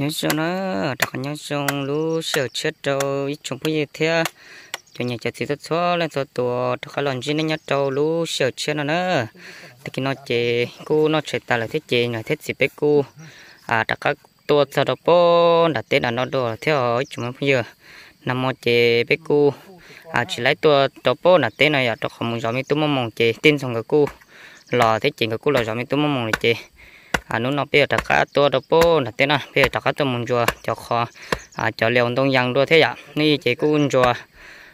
nhớ cho nó đặc nhớ trong lú sợ chết đâu ít chúng bây giờ thế. Cho nhà chạy thì tốt số lên số tuổi đặc lần gì nên nhớ đâu lú sợ chết nó nữa. Thì khi nó chế cô nó chế ta là thế chế nhà thế gì bé cô à đặc các tua sau đó bố đặt tên là nó đồ theo chúng bây giờ nằm một chế bé cô à chỉ lấy tua đó bố đặt tên này à đặc không muốn giống như tôi mong mong chế tin xong cái cô lò thế chế cái cô lò giống như tôi mong mong chế à nó nó bây giờ cả tua đó bố là thế nào bây giờ cả tua muốn chùa cho khó à cho liều đông giang đua thế ạ ni chế cô chùa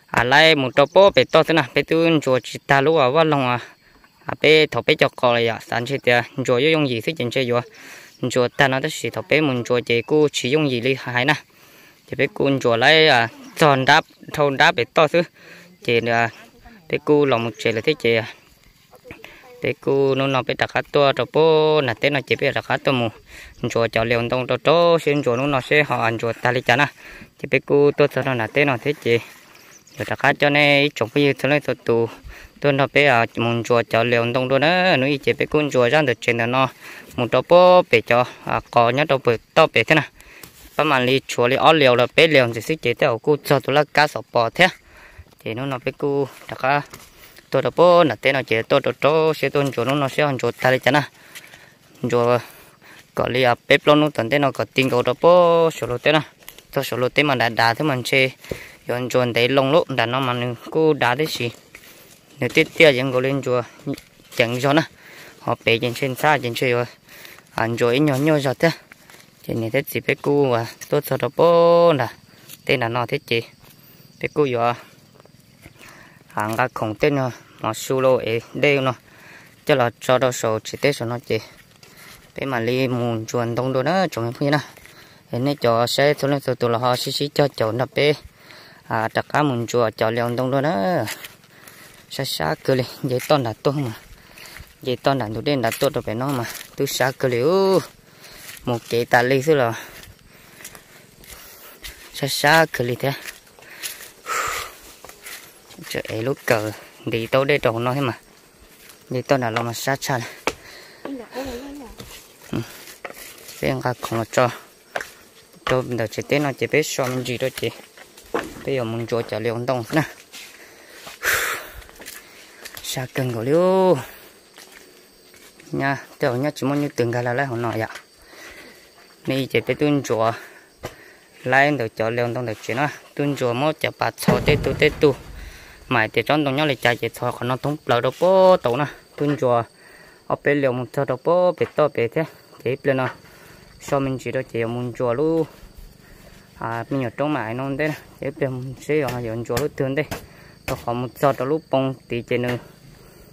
à lại một đó bố bé to thế nào bé tôi chùa chỉ ta lúc à vào lòng à à bé thọ bé cho khó rồi ạ sản xuất tiền chùa dùng gì thế chính chơi chùa chùa ta nó đó chỉ thọ bé muốn chùa chế cô chỉ dùng gì đi hay nè chế bé cô chùa lại à tròn đáp thôn đáp bé to thứ chế là bé cô lòng một chế là thế chế à cô nó nó bé đặt khát tua rồi bố là tên nó chỉ bị đặt khát tua mù. Chùa cho liền đông to to xin chùa nó nó sẽ họ ăn chùa ta đi chả à chỉ bé cô tôi cho nó nà tên nó thế chế rồi đặt khát cho nên chồng bây giờ thôi lấy tôi tù. Tôi nó bé à muốn chùa cho liền đông đó nữa nó chỉ bé cô chùa ra được trên nó một đó bố bé cho à có nhá đâu bé to bé thế nào bà mà đi chùa đi ở liều là bé liều thì sẽ chế theo cô cho tôi là cá sấu bò thế thì nó nó bé cô đặt khát tôi đã bố là tên nó chỉ tôi tôi tôi sẽ tôi chỗ nó nó sẽ hàng chỗ ta đi chả nè chỗ có li à bếp luôn nó tận tên nó có tiền cầu đó bố số lô tên nè tôi số lô tên mà đã đã thế mình chơi yon chỗ đấy lông lỗ đã nó mà cô đã đấy gì nếu tiếp theo chẳng có lên chùa chẳng cho nó họ bé trên trên xa trên chơi rồi ăn chỗ nhỏ nhỏ rồi thế chỉ này thế chỉ bếp cô và tôi cho đó bố là tên là nó thế chị bếp cô rồi hàng cái khổng tên nữa mà xu lô ấy đều nó. Cho là cho đó số chỉ tết số nó chỉ. Bé mà li muốn chuẩn đông đồ đó chuẩn phi nè thế nay cho xe thôi lên từ là họ xí xí cho chỗ nó bé à tất cả muốn chùa cho liền đông đồ đó. Xa xa cứ li dễ ton là tốt mà. Dễ ton là đủ đen là tốt rồi bé nó mà. Tôi xa cứ liu một cái tài li thứ là xa xa cứ li thế trời lúc cờ. Đi tôi đây trồng nó thế mà. Đi tôi là lo mà sát sát bên cả không cho. Tôi bây chỉ tên nó chỉ biết xóa mình gì đó chị. Bây giờ muốn cho trả liệu đông nè. Xa cần của liu. Nha tiểu nha chỉ muốn như từng cái là lấy hồi nọ ạ. Này chỉ biết tuân chùa. Lấy được cho liệu đông được chuyện đó tuân chùa mỗi chả bát sau tết tu tết tu mày thì chọn đồng nhau lại chạy chạy thò còn nó thông lâu đâu bố tàu nè tuân chùa ở bên liều một thợ đâu bố bị to bị thế thế bên nó. Sau mình chỉ đó chỉ muốn chùa luôn à mình ở trong mày non thế thế bên sẽ ở giờ chùa luôn thường đây tôi có một giờ đó lúc bông thì chỉ nên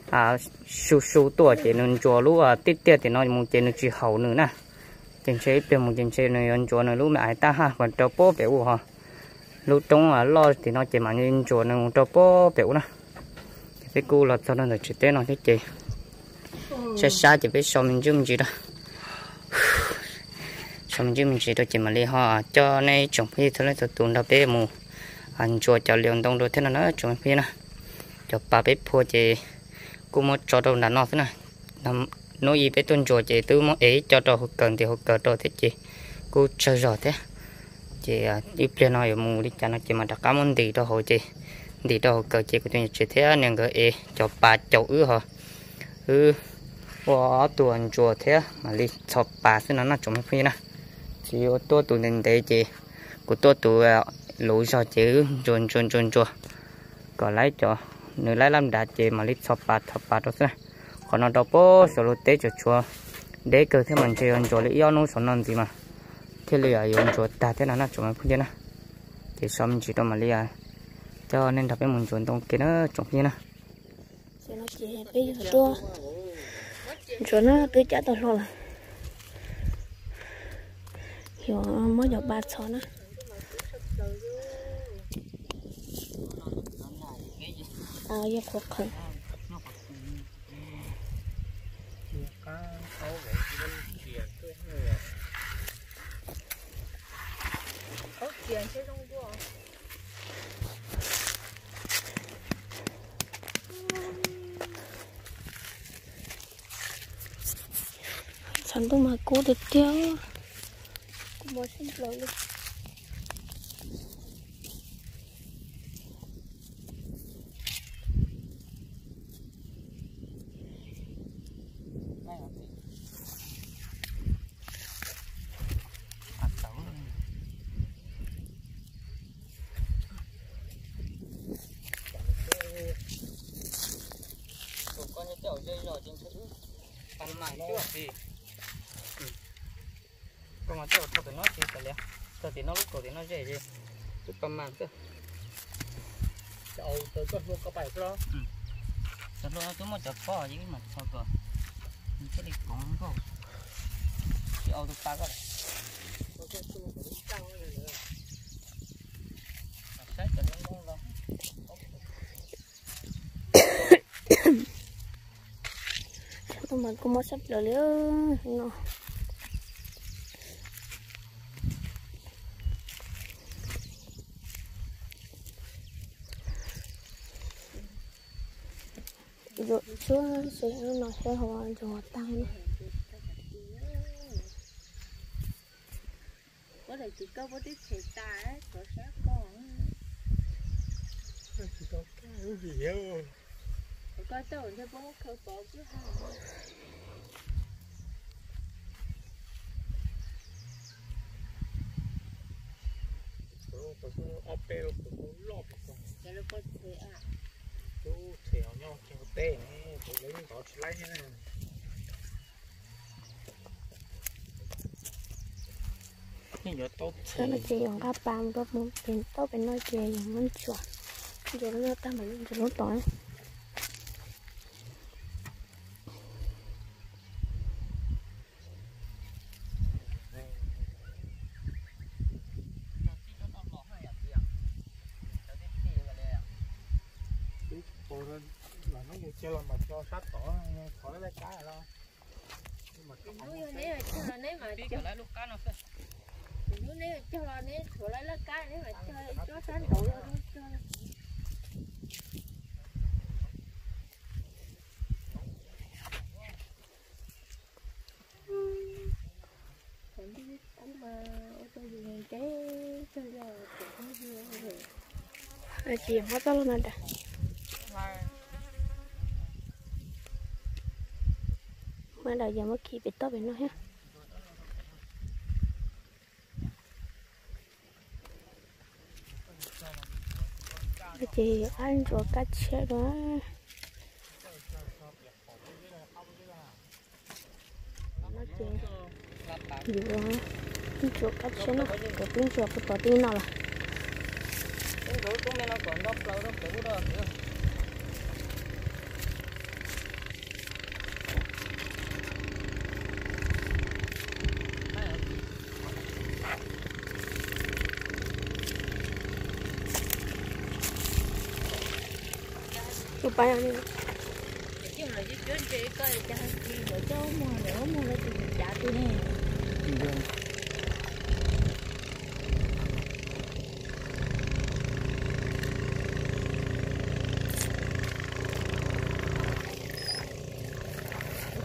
à sưu sưu tua chỉ nên chùa lúc à tít tiệt thì nó một chỉ nên chỉ hậu nữa nè. Chính xe bên một chính chế này ở chùa này lúc mày ta ha. Còn đâu bố bị u ha lúc trong à lo thì nó chỉ mà nhìn chuột nó cho bó biểu nè. Cái cu là cho nó được chỉ tên nó thế chị xa xa chỉ biết so mình chung gì đó. So mình chung gì đó chỉ mà li họ cho nên trồng phi thôi lấy tụi nó bé mù. Ăn chuột cho liền đông đồ thế nào nữa trồng phi nè. Cho ba bé phô chị cô muốn cho đâu là nó thế này nằm nói gì bé tuân chuột chị tôi muốn ấy cho đâu cần thì họ cần đâu thế chị cô chơi rồi thế chị à, chị plan nói mù đi, cho nó chị mà đặt cảm ơn đi đó hồi chị. Đi đâu cờ chị của tôi chị thế nên cái e cho bà cháu ư hả? Ư wow tuần chùa thế mà đi cho bà xin nó nó chúng phi nè. Chị ô, tô tụ nên đấy chị. Của tôi tụ à, lũ cho chị chuồn chuồn chuồn chùa còn lấy cho nếu lấy làm đạt chị mà đi cho bà cho bà đó thế còn nó đâu bố số lô tế cho chùa. Để cơ thế mình chơi ăn chùa lấy yêu nó số năm gì mà thế lìa à, dùng chuột ta thế nào nó chúng mình nào. Thì xong chỉ đâu mà lìa à, cho nên đập cái muốn chuột trong kia nó trồng như nào. Nó chuột nó tôi chả tao rồi hiểu mới giờ ba sáu nữa. À giờ khó khăn. Chẳng tôi mà cố được tiêu mua xin lỗi luôn. chậu dây nhỏ trên chỗ ăn mày chưa gì còn mà chậu thôi nó chỉ phải lẽ thôi thì nó lúc cổ thì nó dễ gì màng cơ chậu tới con vô có bảy đó. Cho nó chúng mà chậu có gì mà sao cơ mình sẽ đi cũng không ô tô ta có Hãy subscribe cho kênh Ghiền Mì Gõ Để không bỏ lỡ tụi mình cũng mua sắp rồi nữa xuống xuống sẽ nó sẽ hòa cho tăng nữa có thể chỉ có một ít thể ấy, có sát có chỉ có cái gì đâu có tàu cho bố khâu bỏ cứ hàng subscribe cho kênh có Mì Gõ Để không bỏ lỡ những video hấp dẫn tê này tôi lấy có lấy thế này Thế nó chỉ dùng các bạn muốn tiền tốt bên nói chuyện dùng nó chuột rồi nó ta mà dùng nó tỏi cô lên là nó như chơi mà cho sát tỏ khỏi lấy cái rồi nhưng mà nếu như nếu cho là nếu mà Đi cho lại lúc cá nó nếu nếu cho là nếu cho lấy lá cá nếu mà cho cho sáng đủ rồi nó vui rồi là chỉ hóa tao luôn nè mà đầu giờ mới khi bị tốt bên nó ha chị ăn rồi cắt xe đó nó chỉ dù rồi ăn rồi cá nó cái tiếng rồi cái tỏ tiếng nào là Cái rối cũng nên nó còn lâu đó chụp bài này chứ là chứ chuyến chị coi cho mua nữa mua lên thì trả tôi nè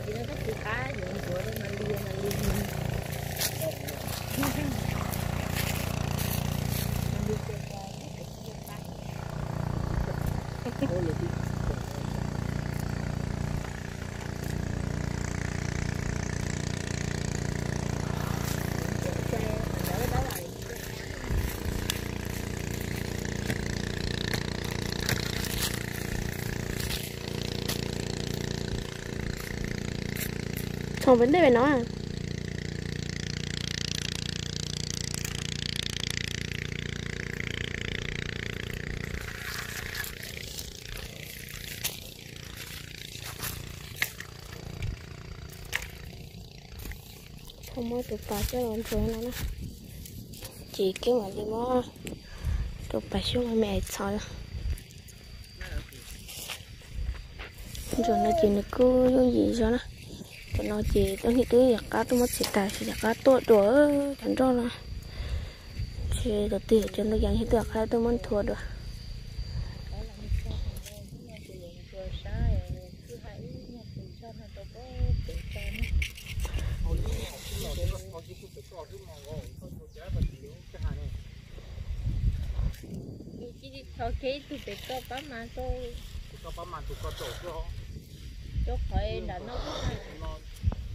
chị nó thích chị cá những của đó mà liền mà liền mình đi chơi qua cái cái cá xe đỡ đó là không vấn đề về nó à? Không mới tụt vào cho nó rồi nó nó chỉ kêu mà đi mua tụt vào xuống mà mẹ sợ rồi nó chỉ nó cứ gì cho nó nó chỉ tôi nghĩ tôi giặc cá tôi mất chỉ tài chỉ giặc cá tôi đổ chẳng cho là chỉ đầu tiên cho nó giang hết được hay tôi muốn thua được Okay,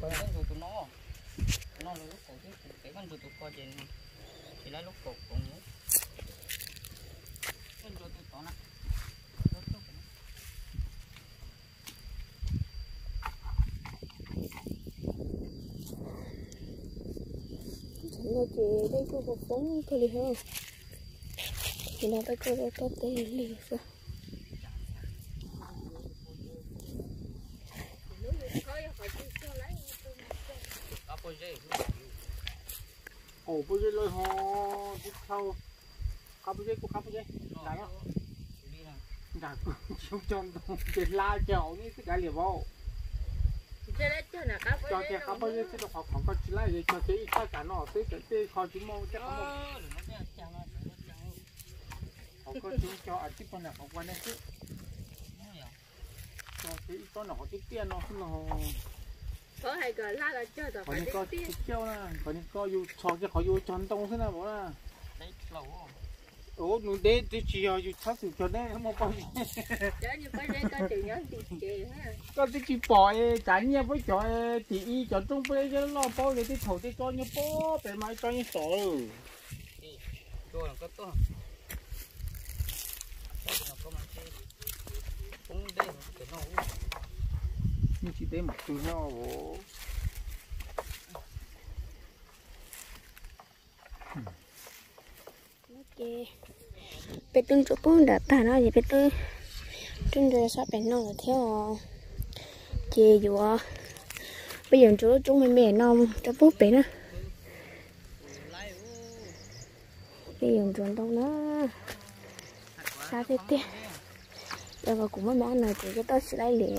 nó phải nó nó lúc cổ chứ cái con tụ tụ trên chỉ lấy lúc cổ cũng nhớ cái tụ tụ nó nó chỉ đây có một phóng thôi đi không thì nó phải có cái tốt tê lì sao ổ bây giờ lôi ho tiếp sau cắp bây giờ cô cắp bây giờ đã đó đã chiếu tròn để la chèo như cái đại vào cho cái cắp bây giờ cái học học con chỉ là gì cho cái khai cả nó tới cái cái kho chỉ mau chắc không học con chỉ cho ăn con là học quan đấy chứ. Cho cái con nó tiếp tiền nó không có hai cái la là tao có phải những có đi cái kêu nè có những có yêu cho cái họ yêu chọn đông thế nào bố nè đấy lâu không? Ồ nó để để chỉ yêu yêu chắc sự cho đấy không bao nhiêu cho như phải lấy cái tiền nhớ tiền kì ha. Có cái chỉ bỏ trả nhà với cho thì y cho trung bây giờ nó bao để cái thầu cái cho như bố để mai cho như sổ rồi là có to có thì có mà chơi cũng đây cái nó như chỉ để một từ nhau bố. Ok. Bé tương chỗ cũng đã thả nó gì bé tương tương rồi sao bé nó là theo chị dù bây giờ chỗ chúng mình mẹ non cho bố bé nó. Bây giờ chuẩn đâu nó. Sao thế tiếc giờ mà cũng mới mẹ này thì cái tao sẽ lấy liền.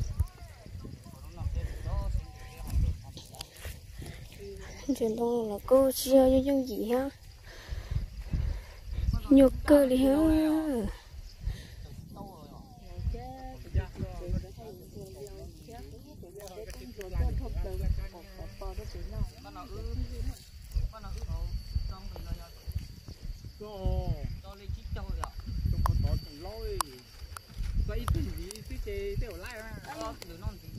không truyền thông là cô chưa cho dân gì ha nhục cơ đi ha Hãy subscribe cho kênh Ghiền Mì Gõ Để không bỏ lỡ những video hấp dẫn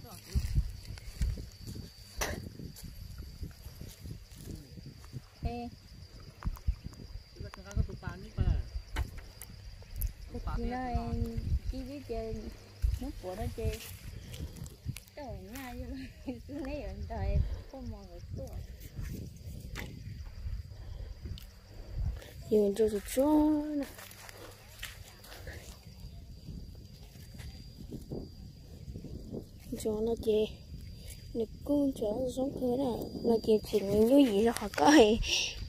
nó em chỉ biết chơi nước của nó chơi. Trời nha cứ lấy ở đời có mòn rồi tuổi giờ cho tụi chó cho nó chê. Nè con chó sống thế này nó chê chuyện những cái gì đó họ có thì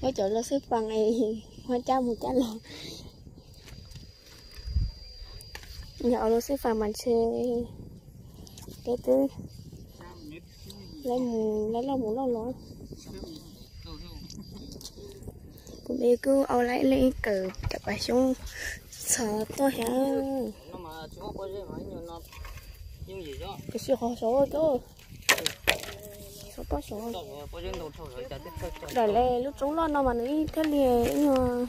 nó chó nó xếp bằng này hoa cha một cha lon nhỏ nó sẽ phải mình xe cái tư lấy mù lấy lòng muốn lòng lõi cũng đi cứ ao lại lấy cờ chặt bài xuống sợ to hả? Cái gì khó số chứ số có số đời lê, lúc chúng nó nó mà nó đi thế liền, nhưng mà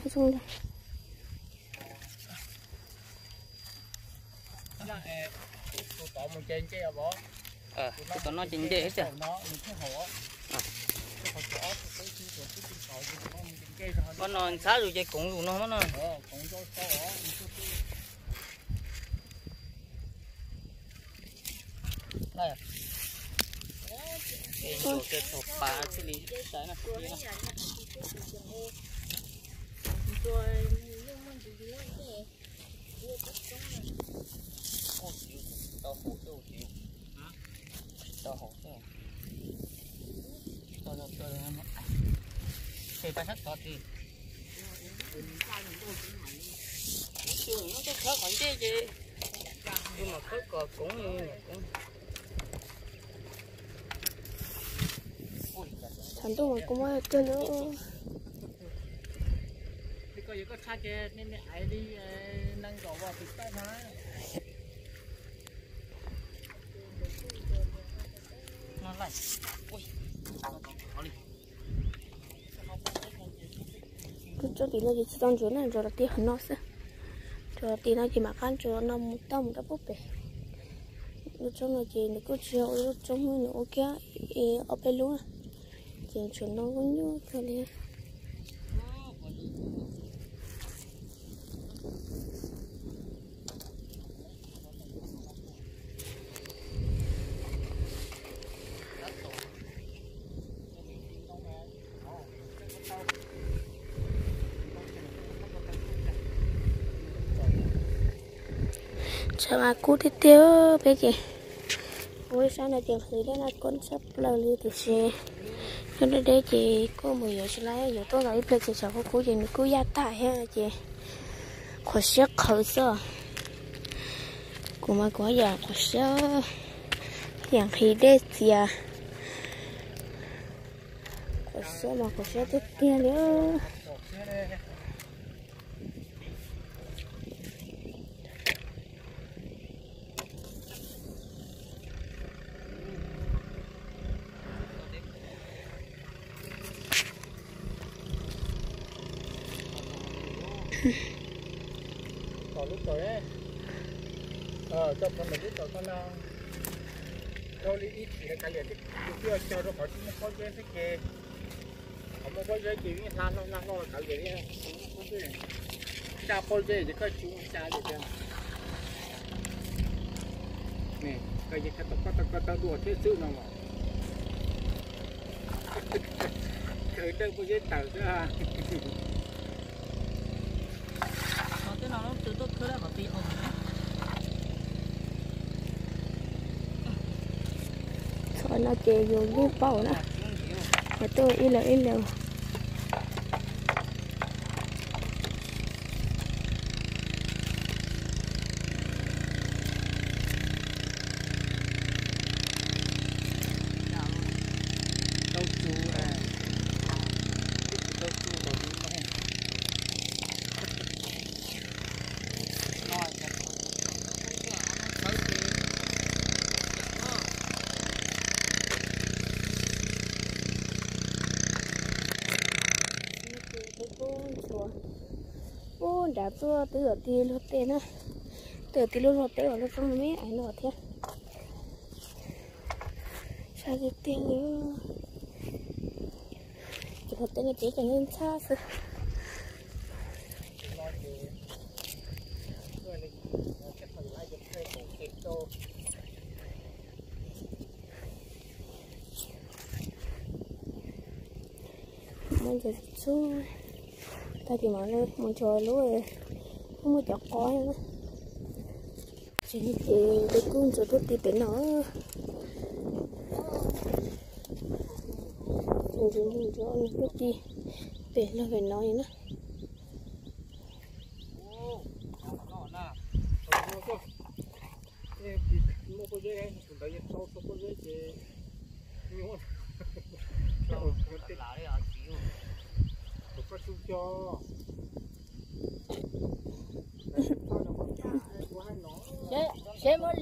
một trên cái bỏ ờ tụi nó chính dễ chứ con nó xá rồi chơi cũng rồi nó mất rồi này cái đồ chơi sộp bà xử lý cái này tôi nhưng mà chỉ muốn chịu tao hổ tao chịu tao hổ tao tao tao tao nó thì phải hết tao thì trường nó có khó còn chứ gì nhưng mà khó cò cũng như cũng trời thằng tôi mà cũng mới chơi nữa thì có có xa kia nên mẹ đi năng gõ vào thì tay mà nó ui cho tí nữa thì chỉ xong chỗ này rồi là tí hơn nó sẽ rồi tí nữa thì mà ăn chỗ nó một tao một cái bút bể. Lúc trong này chỉ nó cứ chiều lúc trong này nó ok ở bên luôn thì chuyện nó cũng như thế này. Chào cú tiếp theo bé chị ôi, sao này tiền khí đây là con sắp lờ lưu thì xe. Cho nên đây chị có một giờ sẽ lấy, giờ tôi lấy bé chị chào cô cú gì mình cú gia tại ha chị. Khó sức khởi sợ của mà có giờ khó sức tiền khí đây chị à. Khó sức mà khó sức tiếp theo nữa có lúc rồi đấy. Ờ cho con mình lúc cho con nào cho đi ít thì cái liền cái kia cho nó khỏi nó có dễ thích kì không có dễ thì như than nó nó nó cái gì đấy. Không có dễ cha có dễ thì có chú, cha được thế nè, cái gì cái tao tao tao đùa thế sự nào mà. Thời đây có dễ tao chứ ha nó thế nào nó từ thôi nó chè vô vô bao nữa mà tôi ít là ít là đâu chú à đâu chú có gì không nói thật nó thấy thì cái con chùa con đã tua từ ở tiền lót tiền á từ ở tiền lót tiền ở lót trong mấy ảnh lót thế sao cái tiền nữa cái lót tiền này chỉ cần lên xa thôi nói thì người này cái phần lại được thuê cổ kịch đồ mình sẽ xuống tại vì mọi người muốn chơi luôn rồi không có chọc coi nữa. Chỉ thì tôi cũng cho tôi tìm đến nó rồi rồi mình cho anh đi để nó về nói nữa nó nè nó có cái nó có dễ chúng ta nhận sâu có dễ thì nhiều nó nó tiết lại đấy à chịu nó có chung cho sẽ sẽ mới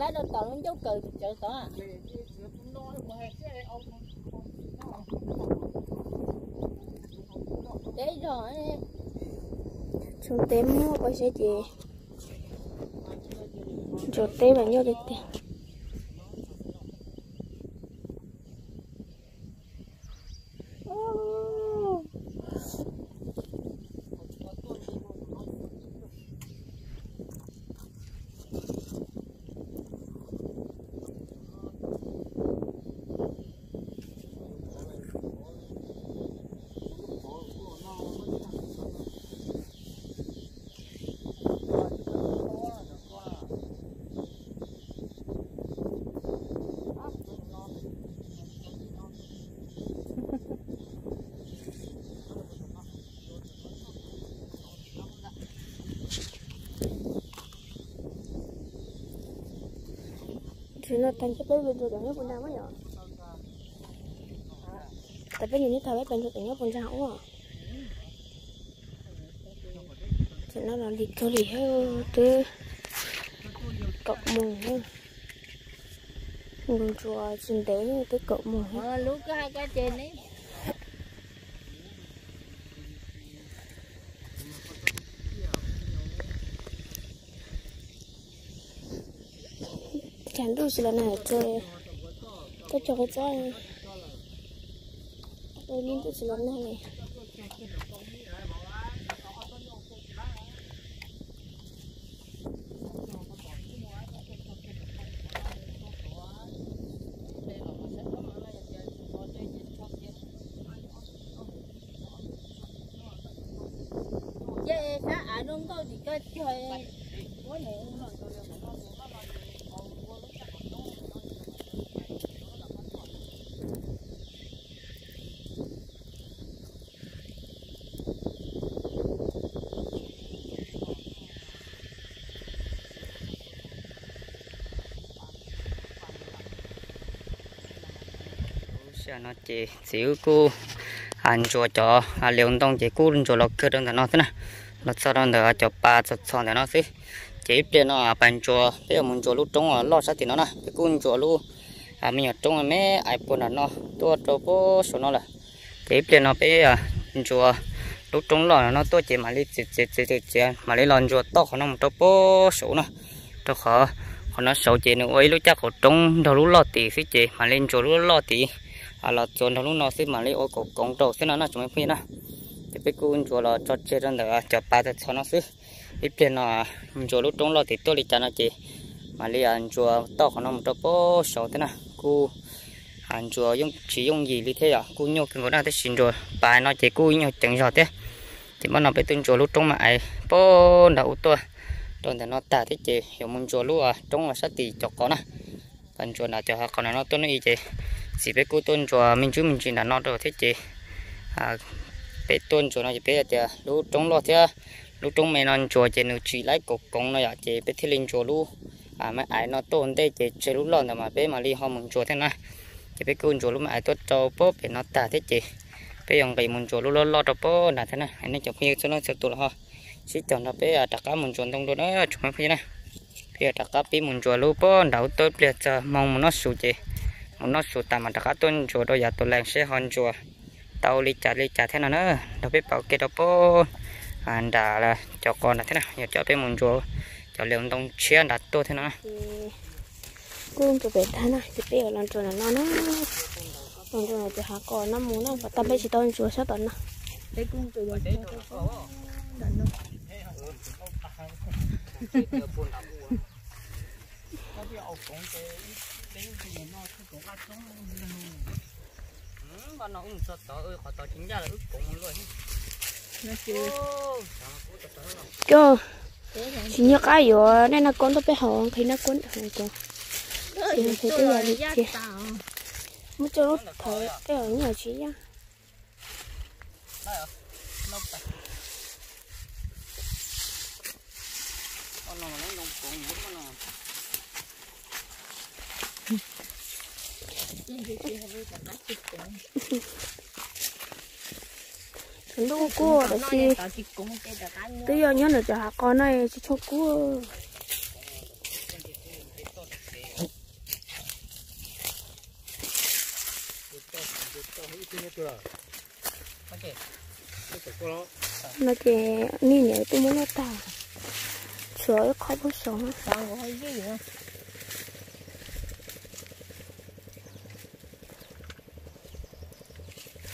lệ lá đâu tao nó dấu cừ chợ tao à? Đấy rồi chúng tem mua quay sẽ chị chúng tem bạn nhau được tiền thì nó tan cái bếp rồi chẳng nó còn đau quá nhở à, tại vì những như thời bé bên rồi nó còn ra không à thì nó là đi thôi đi theo từ cộng mùng hơn mùng chùa xin đến tới cộng mùng hơn. lúc hai cái trên đấy. Chẳng đủ gì là này chơi tôi cho cái chơi tôi nên tôi chỉ làm này sợ nó chỉ xíu cô ăn chua cho à liều tông chỉ cô chua lọc cơ đơn nó thế này nó sau đó nữa cho ba, cho son nó xí chỉ để nó bàn chua bây giờ muốn chua lúc trống ở lo sát thì nó nè cái cô chua lúc à mình ở trống ở mấy ai buồn là nó tôi cho bố số nó là. Chỉ để nó bây giờ à, chùa lúc trống lo nó tôi chỉ mà đi chỉ chỉ chỉ chỉ chỉ, mà đi lon chua to nó một cho bố số nó. Cho khó, còn nó sầu chỉ nữa, ấy lúc chắc ở trống đầu lúc lo tì xí chỉ mà lên chua lúc lo tì à là chuẩn thằng lúc nó xí mà lấy ô cổ cổng đầu xí nó nó chúng mình na thì bây giờ chùa là cho chơi ra được cho ba thật cho nó xí ít tiền là chùa lúc trống lo thì tôi đi cho nó chỉ mà lấy à, ăn chùa to của nó một chỗ bố sầu thế nào. Cô à, ăn chùa dùng chỉ dùng gì đi thế à? Cô nhiều cái người nào thế xin rồi. Bài nó chỉ cô nhiều chẳng rõ thế. Thì bắt nó phải tin chùa lúc trống mà ấy bố đầu tôi. Rồi thì nó tả thế chị. Hiểu muốn chùa lúc à trống là sát tỷ cho có nè còn chùa nào cho họ còn nó, tôi nó gì chị chỉ biết cô tôn chùa mình chú mình chỉ là nó rồi thế chị à bé tôn chùa nó chỉ bé giờ lúc trống lo thế à. lúc trống mày non chùa chị nó chỉ lấy cục công nó ya à, chị bé thiên linh chùa lu à mấy ai nó tôn đây chị chơi lúc lon mà bé mà đi họ mừng chùa thế này. Chị bé cô chùa lúc mà ai tốt cho bố bé nó tả thế chị bé dòng cái mừng chùa lúc lo lo cho bố là thế này. Anh ấy chụp hình cho nó sẽ tụt ho chỉ cho nó bé à đặt cá mừng chùa trong đó đó, chụp hình này. Bây giờ đặt cá bé mừng chùa lúc bố đầu tốt bây giờ mong nó sụt chị nó sụt tạm mà đặt tuần chùa đôi giờ tôi làm sẽ hòn chùa tàu đi trả đi trả thế nào nữa đâu biết bảo kia đâu bố anh đã là cho con là thế nào giờ cho bên mùng chùa cho liền đông chia đặt tôi thế nào cũng cho bé thế này thì bé ở lần chùa là nó nó lần chùa này thì hạ còn nó muốn nó và tâm bé chỉ tôn chùa sao tuần nào để cung từ rồi mà nó cũng sợ tớ ơi khỏi tớ chính ra là ức cũng luôn. Nó chưa cho chỉ nhớ cái rồi? Nên là con tôi bé họ khi nó cuốn cho thì nó thấy cái là đi kìa. mới cho nó thấy cái ở nhà chị nhá. Con nó nó đông cũng muốn mà nó chúng tôi cua để chi bây giờ nhớ là cho hạ con này chỉ cho cua. Nó chỉ nhìn nhảy tôi muốn nó tao sửa khó bớt sống. tao có hơi gì nữa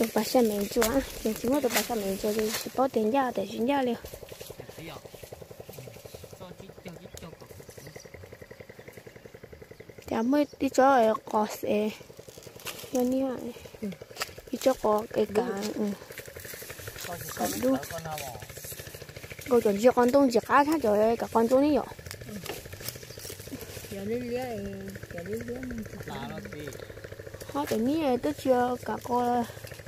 thì cũng có chuyện mà tôi bắt xe mình chúa thì chúng tôi bắt xe mình chúa thì chỉ bỏ tiền ra để chuyển ra liền nhà mới đi cho ở cỏ xe cho ní à đi cho cỏ cái cả ừ Coi thì con Đúng. nó con nào bỏ. cô chuẩn cho con tung chỉ cá thắt rồi cả con tung đi rồi giờ đi lia giờ đi lia mình Là nó thì họ tự nhiên tôi chưa cả con lá lá à bao bây giờ hoa hay hay cho tôi. có xìu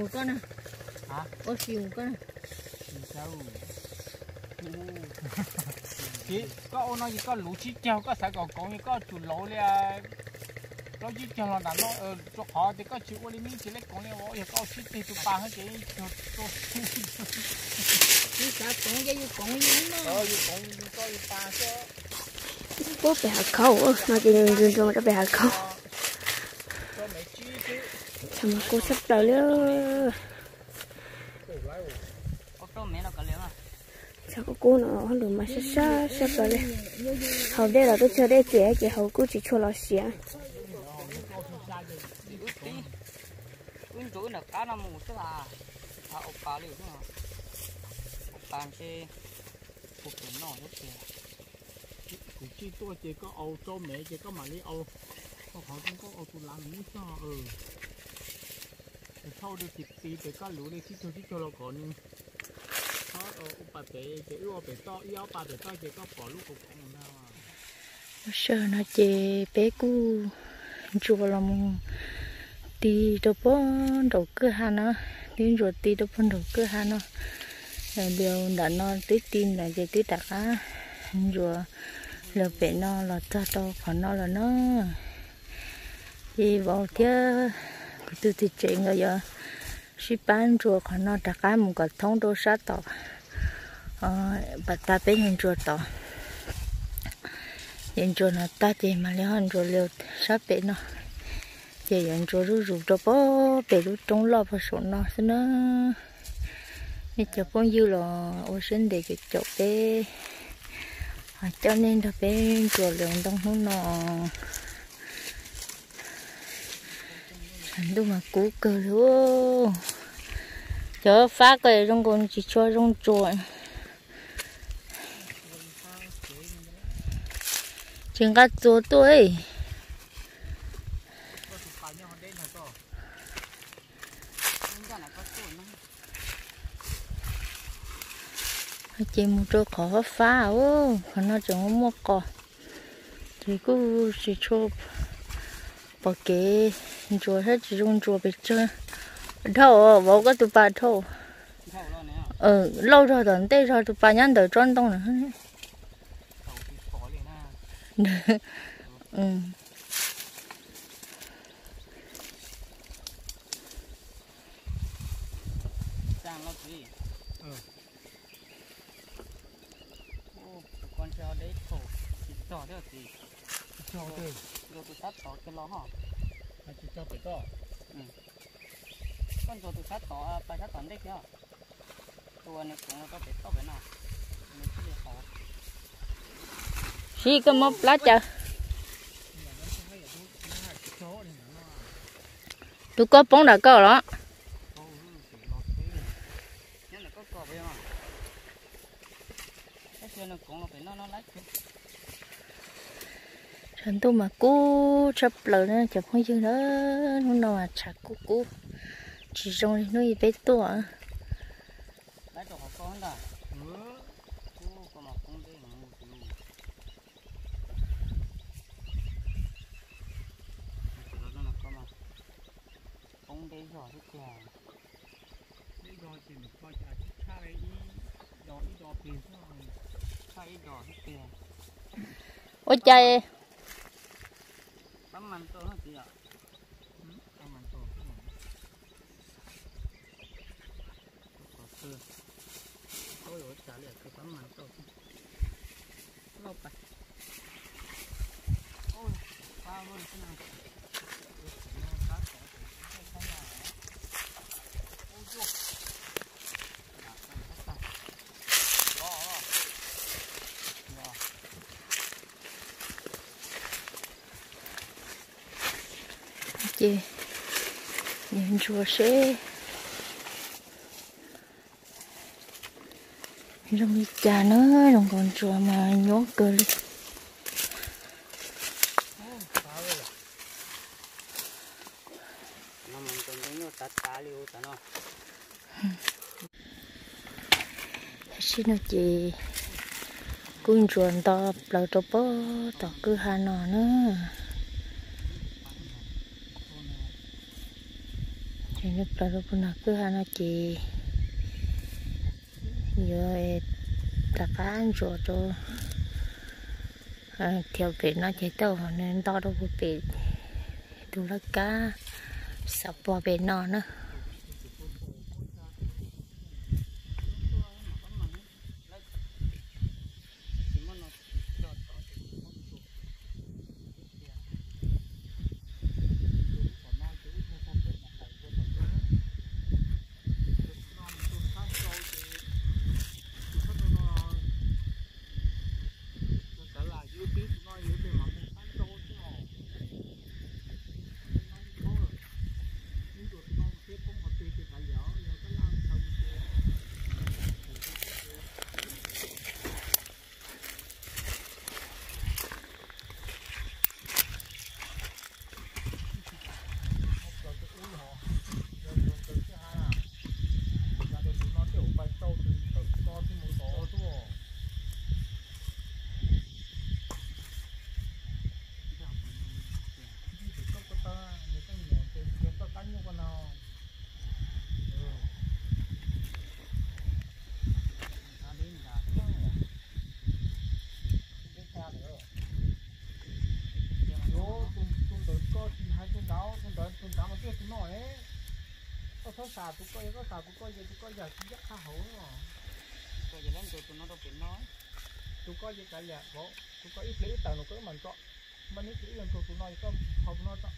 một con à Hả? có xìu một con à Thì sao? Chị có ô nói gì có lũ chi treo có phải còn có như có chủ lỗ là nó chỉ cho là nó cho họ thì có chịu qua đi mình chỉ lấy con này bỏ giờ có chi thì tụi ba hết cái cho cho đi sao con cái con gì nó ờ con có tụi ba chứ bố bé hạt khâu nó chỉ đường đường đường cho bé hạt khâu cho cho cô sắp tới nữa sao có cô nó không được mà sắp sắp sắp tới đây hầu đây là tôi chưa đây trẻ chị hầu cô chỉ cho nó xỉa cá nó mù tức là à ốc bà liệu không à ốc bà chứ phục vụ nó rất kìa. Cũng chỉ tôi chỉ có âu cho mẹ chỉ có mà đi âu. Có họ cũng có âu tụi làm những cho ừ. Sau được kịp tí để có lũ đi chích cho chích cho nó còn có ờ bà bé chỉ ưu bé to yêu bà bé to chỉ có bỏ lúc của con nào à sợ nó chè bé cu. Chùa là một tí đồ bó đầu cứ hà nó tí ruột tí đồ bó đầu cứ hà nó điều đã nó tí tin là gì tí đặc á. Rùa là về nó là ta to còn nó là nó. Thì vào kia từ từ thì chuyện rồi giờ. Sĩ bán rùa còn nó đặc á, một cái thông đồ sát tỏ. Ờ bà ta bên nhìn rùa tỏ. Hiện rùa nó ta thì mà lấy hơn rùa liều sát bên nó giờ hiện cho rú rú cho bó để rú trong lo vào số nó xin nó nên cho con dư là ô sinh để cái chỗ bé à, cho nên là bé cho lượng đông hơn nó thành đúng mà cú cơ luôn chớ phá cái trong con chỉ cho trong chuột chừng ta chỗ tôi có tụi bà nhau đến là to nhưng ra là có số nó chị một chỗ khó phá ô còn nó chẳng mua cỏ thì cứ chỉ cho bỏ kế chùa hết chỉ dùng chùa bị chơi thâu bỏ cái tụi bà thâu ờ lâu rồi tận đây rồi tụi bà nhắn đời tròn đông nữa thâu thì khó liền à ừ sang nó gì? Ừ. ô con treo đấy thổ thì trò đấy gì? Cho tôi rồi tụi sát tỏ cái lo hả? Là chỉ cho bé to. Con rồi tụi sát tỏ bài sát tỏ đấy kia ตัว này cũng có thể tỏ cái nào? Mình cứ để họ xí cái mốc lá chờ thì tụi có bóng đã có đó bé ตัว lách cho họ con đó ừ cô có mà không đây mà ngu chứ nó nó có mà không đây rồi hết kìa. Bây giờ thì mình coi chả cha đấy ý đó ý đó tiền thôi thay đỏ hết kìa. Ôi trời bấm màn tôi hết kìa ăn mặn tổ không có xưa tôi ở trả lời cái bấm màn tôi lâu bạch ôi chị. Nhìn chùa sẽ rong đi cha nữa, rong còn chùa mà nhốt cơ đi nó mình còn cái nó tạt tá liu tạt nó chỉ nó chị cũng chuẩn to lâu cho bó to cứ hà nọ nữa thì nó lâu cho bó cứ hà nọ chị rồi ta cá rồi cho theo về nó chạy tàu nên to đâu có bị đủ là cá sập bò về nọ nữa có xà tôi coi có xà tôi coi giờ tôi coi giờ chỉ dắt khá hổ mà tôi giờ lên rồi tụi nó đâu biết nói tụi coi giờ cả nhà bố tụi coi ít lấy ít tờ nó cứ mình có mình ít lấy lần tụi nó có không nó cho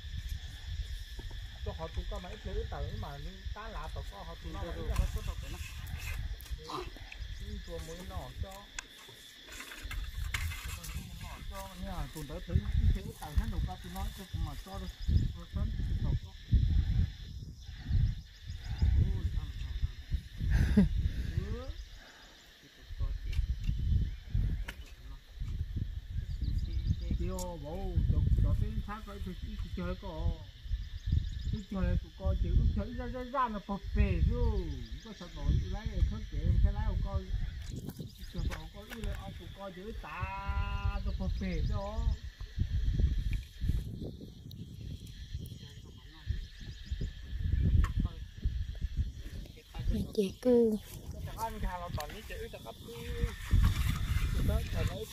cho họ tụi coi mà ít lấy ít tờ mà đi tá lạ tụi coi họ tụi nó là lấy có đâu biết nó nhưng chùa mới nọ cho cho nha tụi đỡ thấy ít lấy tờ hết đâu có tụi nó cho mà cho được rồi sớm tụi nó cho kêu bố đọc đọc tiếng sáng cái tôi chỉ chơi có tôi chơi tụi con chịu tôi chơi ra ra ra là bập bề chứ có sợ nổi lấy khớp kệ cái lái của con chờ bảo con đi lại ông tụi con chịu ta chị đi chữ cho cấp đó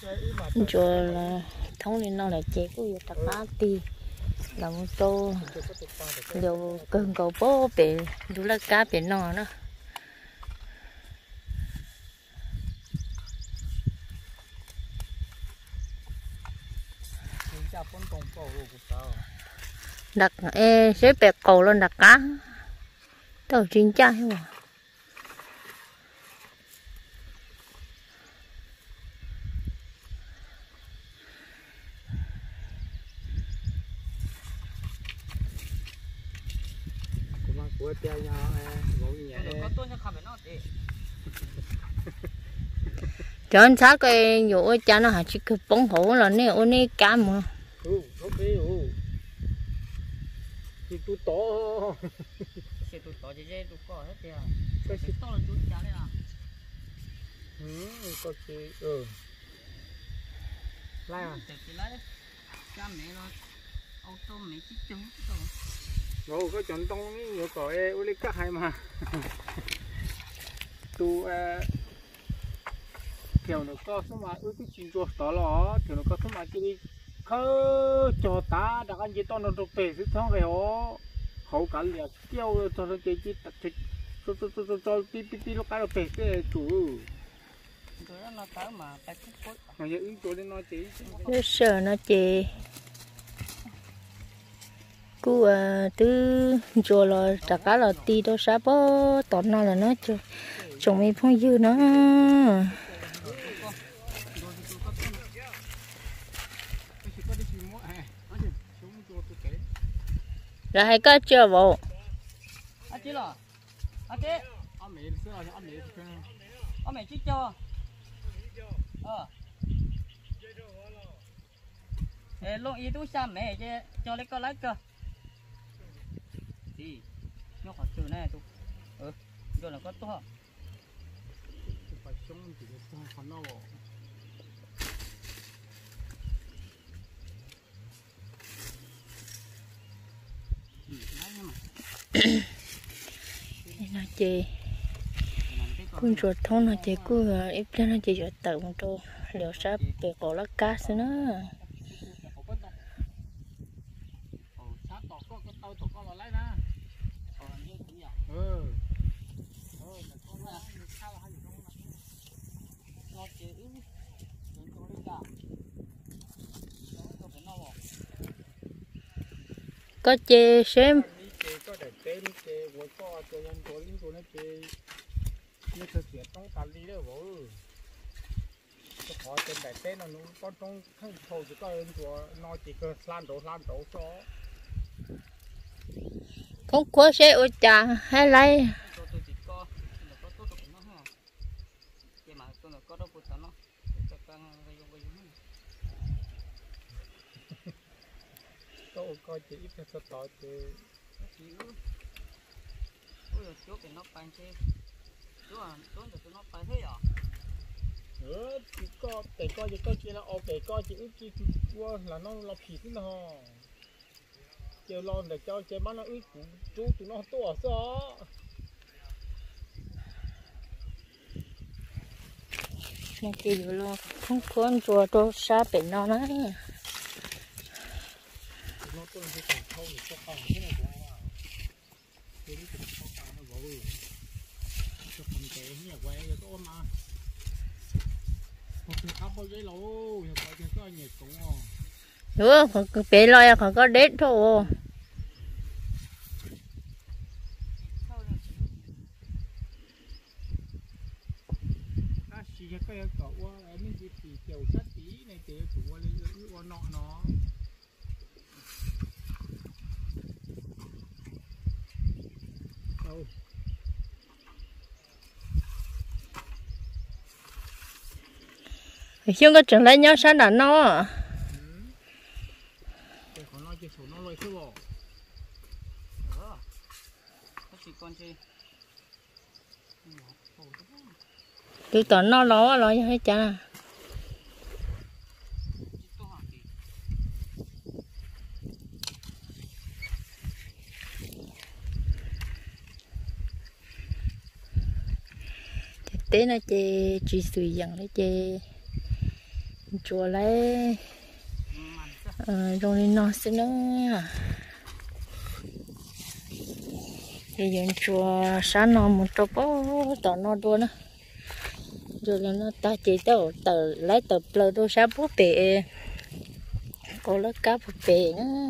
chơi mà chùa là thống lên nó là chế của việc tập á ti là tô chơi cơn cầu bố bể đủ là cá bể nọ nữa đặt e sẽ bẹt cầu lên đặt cá. Tàu chính cha hết của mà của tiêu nhau ngủ nhẹ rồi có tôi nhá không biết nó thì cho anh sát cái vụ cha nó hả? Chỉ cứ bóng hổ là nè ô nè cá mà. Ừ không biết ừ. Thì tụi to sẽ tụi tỏ dễ tụi có hết thì cái sẽ to là tụi chả đấy à. Ừ có chị ừ. Lai à? Lấy cha mẹ nó ô tô mẹ chỉ chung rồi rồi có chọn tông cái nhiều cỏ e uli cắt hay mà. Tu e kiểu nó có số mà ước cái chuyện chuột đó là kiểu nó có số mà cái đi khơ cho ta đã ăn gì to nó được tệ sự thông cái họ khẩu cả liệt kiểu cho nó cái chỉ tập thịt cho cho cho cho cho pi pi pi nó cái nó tệ cái chủ nó sợ nó chê. Cú à từ chùa là trả cá là ti đâu sao bó tọt nó là nó cho chồng mình phong dư nó. Có à là hai cái chưa bộ chứ là à chứ ăn mì xưa là ăn mì thì ở mẹ chứ cho. Ờ. Ê, lúc ý tôi xa mẹ chứ cho lấy có lấy cơ. Gì nó khỏi từ này tôi ừ rồi là có to phải sống thì nó không còn đâu chị. Cũng chuột thôn nó chị? Cứ ờ, ít cho nó chị chuột tự một chỗ liệu sắp bị cổ lắc cá xí nữa có chê xem chê có để tên chê của có chê nhân của lính của nó chê nó thực hiện trong tàn lý đó bố cho họ tên đại là nó có trong khăn thầu chỉ có ơn của nó chỉ cơ lan đổ lan đổ cho. Không có xe ô chà hay lấy. Tôi tôi chỉ có là có có có có ít chịu ôi cái nó chứ à nó thế à? Ừ có để có chỉ có chỉ là có chỉ ít chỉ qua là nó là phì thế nào chờ lo để cho chơi bán nó cũng chú tụi nó to sao nó vừa lo không có chuột đâu xa bên nó nữa nó tôi cái thì cho con thế này cũng à tôi đi tìm con nó cho con quay cho một cái áo bao giấy lâu nhà quay cho có nhiệt cũng à nữa còn bé loài còn có đến thôi ta chỉ cái cái cậu à em chỉ chỉ kiểu sát tí này thì chủ qua lấy lấy qua nọ nó đâu không có trường lấy nhau sao đã nó để từ tỏ nó lo lo hết cha tế nó chê chỉ sủi dần nó chê chùa lấy. Ờ, rồi đi nó xin nó thì dân chùa sáng nó một chỗ bó tỏ nó đua nữa. Rồi là nó ta chỉ tao tờ, lấy tờ plơ đua sáng bố bể có lớp cá bố bể nữa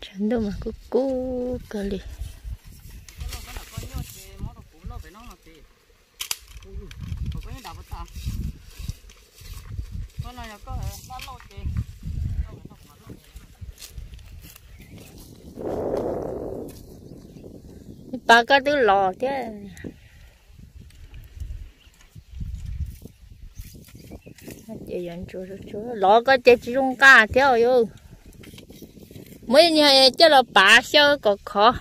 chẳng đâu mà cứ cố cờ li bà có thứ lò chứ. Chị dẫn chú chú lò có chị chỉ trong cá theo yêu mấy nhà cho là bà sao có khó.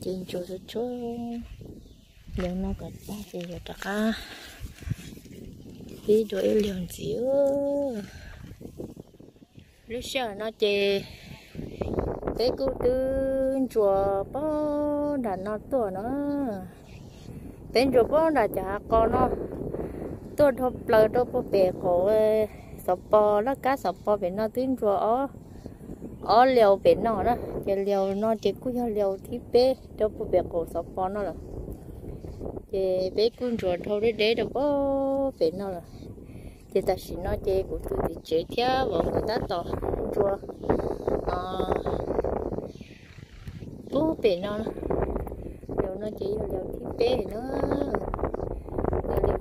Trên chỗ chỗ chỗ. Nếu nó có ba thì giờ ta cả đi đuổi liền xíu. Lúc sau nó chê cái cụ tư chùa bao đàn nó tuổi nó. Tên chùa bao đàn chả con nó tôi thọ lời tôi bó bể cổ sập bò nó cá sập bò về nó tiếng chùa ó ó liều bên nó đó. Chỉ liều nó chỉ cũng cho liều thì bé cho cổ sắp bón nó là. Chỉ bé cũng rồi thôi đấy đấy đâu có bên nó là. Chỉ ta chỉ nó chỉ của tôi thì chế theo và người ta tỏ chùa à ờ, bố bên nó. Liều nó chỉ liều thì bé nữa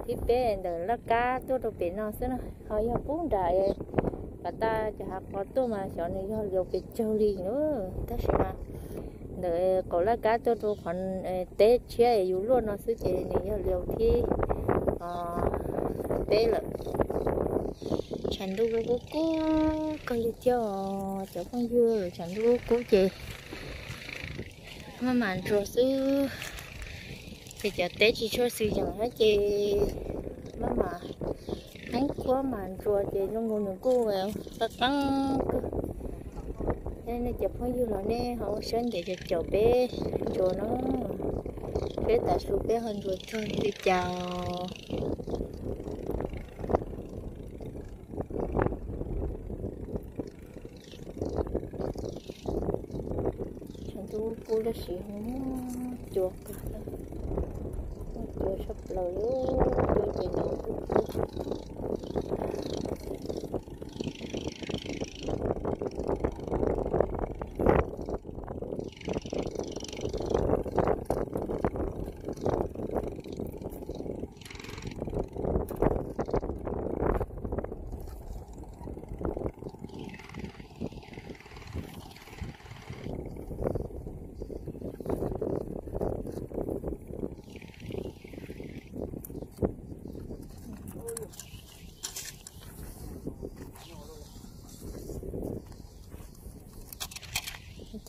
thì bên đó là cá tôi đâu bên nó xí nó hỏi họ cũng đại và ta cho học có tôi mà cho nên họ liều bị chơi đi nữa ta sẽ mà để có là cá tôi tôi còn té chia yếu luôn nó sẽ chỉ nên họ liều thì ờ tết là chẳng đủ cố cố coi đi cho cho con dưa chẳng đủ cố chị mà mà rồi xưa chị cho tết chị cho sư chẳng hết chị. Mà mà anh quá mà rồi chị, nó ngồi nửa cô vào ta căng nên nó chụp hơi dư rồi nè, họ sơn để cho chậu bé, chùa nó. Bé ta số bé hơn rồi thôi, đi chào. Chẳng chú cô là sĩ không chuột cả. chuột sắp lời chuột chạy đầu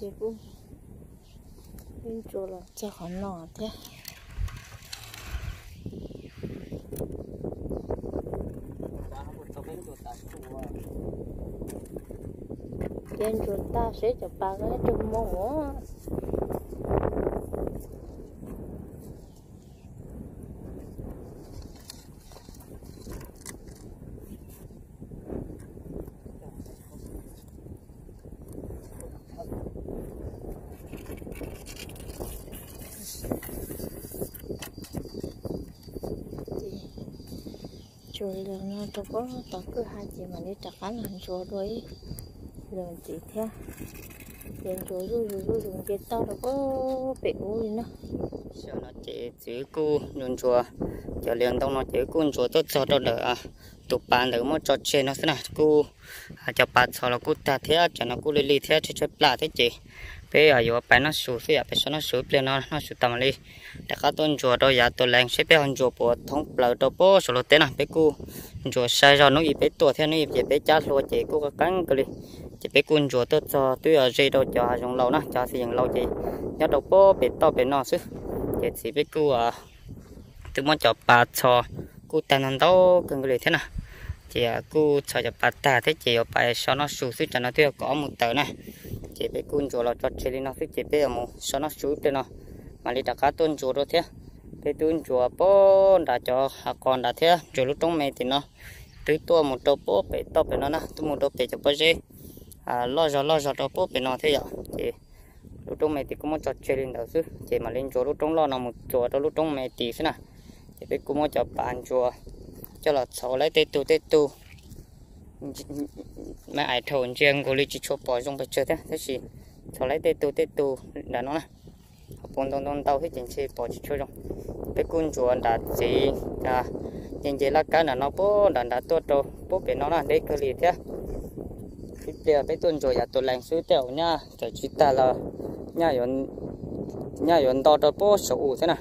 chị cũng bên chỗ là cho khó nọ thế. Bên chỗ ta sẽ chụp ba cái trong mỏ chùa lần nó tôi có tao cứ hai chị mà đi trả cá là hình chùa đuôi rồi chị theo tiền chùa ru ru ru dùng cái tao đâu có bị uống gì nữa. Sợ nó chỉ chỉ cu, nhún chùa chờ liền tông nó chỉ cu chùa tốt cho đâu đỡ. Tụ bàn đỡ mất cho chơi nó thế nào cu? À, cho bạn sau là cu ta thế, cho nó cu lì lì thế, cho cho là thế chị bây giờ vừa phải nó sụt phía phải cho nó sụt lên nó nó sụt tầm đi để các tôn chùa đâu giờ tôi lên sẽ bây hơn chùa bộ thông bờ đâu bố số lượng tên à, bây cu chùa sai rồi nó ít bây tuổi theo nó ít bây chát luôn chỉ cô cái cắn cái đi chỉ bây cun chùa tôi cho tôi ở dây đâu cho dùng lâu nè cho sử dụng lâu chị nhớ đâu bố bé to bé nó chứ chỉ chỉ bé cu à tôi muốn cho bà cho. Cu tan ăn đâu cần cái gì thế nào? Chị à cu cho bà ta thế chị ở bài cho nó sụt xuống cho nó tiêu có một tờ này. Chị bé cún chùa là cho chị à, nó thích chị bé ở một cho nó sụt cho nó. Mà đi đặt cá tôn chùa đó thế. Bé tôn chùa bố đã cho hà con đã thế. Chùa lúc trong mẹ thì nó, tứ tua một đầu bố bé to bé nó nè tôi một đầu bé cho bố gì à lo giờ lo giờ đầu bố bé nó thế ạ. Chị, lúc trong mẹ thì cũng muốn cho chị lên đầu chứ. Chị mà lên chùa lúc trong lo nó một chùa đó lúc trong mẹ thì thế nè. Chị bé cũng muốn cho bạn chùa cho là sáu lấy tê tu tê tu. Mẹ ai thầu riêng của lý chỉ cho bỏ trong bạch chơi thế. Thế gì sáu lấy tê tu tê tu, đã nó là bốn đông đông tàu hết chính chỉ bỏ chỉ chơi trong bé cún chùa đã gì à nhìn chỉ là cái là nó bố, đã đã tốt đâu bố bé nó là đấy cái gì thế. Bây giờ bé tuần rồi à tôi lành suy tiểu nha. Cho chúng ta là nhà yon nhà yon đó đó bố số thế nào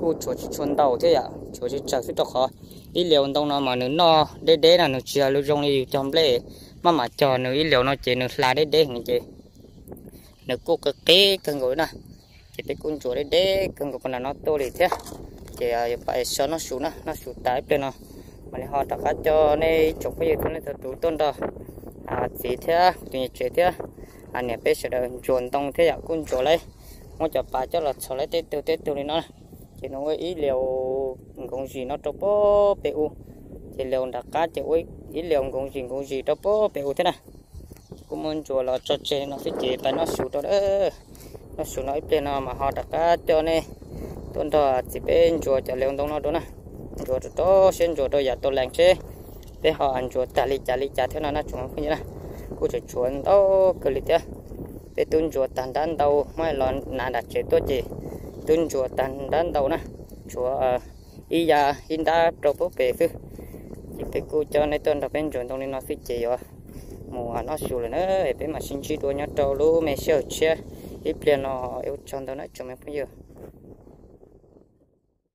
cô chỗ chỉ chuẩn đầu thế à chỗ chỉ chờ suy biết khó ít liệu đông nó mà nó nó đế đế là nó chia lưu trong này trong lệ mà mà cho nó ít liệu nó chỉ nó là đế đế như chị nó cố cái kế cần gối nè. Chỉ biết con chỗ đế đế cần gối là nó to đi thế. Chỉ ờ, phải cho nó xuống nè, nó xuống tái bên nó. Mà họ đặt cá cho nên chụp cái gì cũng nên tụi tôn đó à chỉ thế tùy chị thế. À, Anh này bây giờ chuẩn tông thế ạ con chỗ lấy. Muốn cho bà cho là cho lấy tết tiêu tết tiêu đi nó chỉ nó ý liệu công gì nó cho bố béo chỉ liệu đặt cá chỉ ý ý liệu công gì công gì cho bố béo thế này cũng muốn chùa là cho chơi nó phải chế, phải nó sụt đó đó. Nó sụt nó ít bên nó mà họ đặt cá cho nên tuần đó chỉ bên chùa chỉ liệu đông nó đó nè. Chùa đó xin chùa đó giờ tôi làm chứ, để họ ăn chùa trả li trả li trả thế nào, nó chúng không như này cô chỉ chuẩn đâu cái lý thế. Để tuần chùa tàn đan đâu mai lon nà đặt chế tốt gì tuân chùa tàn đan đầu nè. Chùa ý ya in đã trâu bố bể cứ chỉ phải cô cho nên tuần đọc bên chùa tông nên nó phi chế rồi mùa nó sụt lên nữa để mà xin chi đua nhát trâu luôn mẹ sợ chưa ít tiền nó yêu chọn đâu nói cho mẹ bây giờ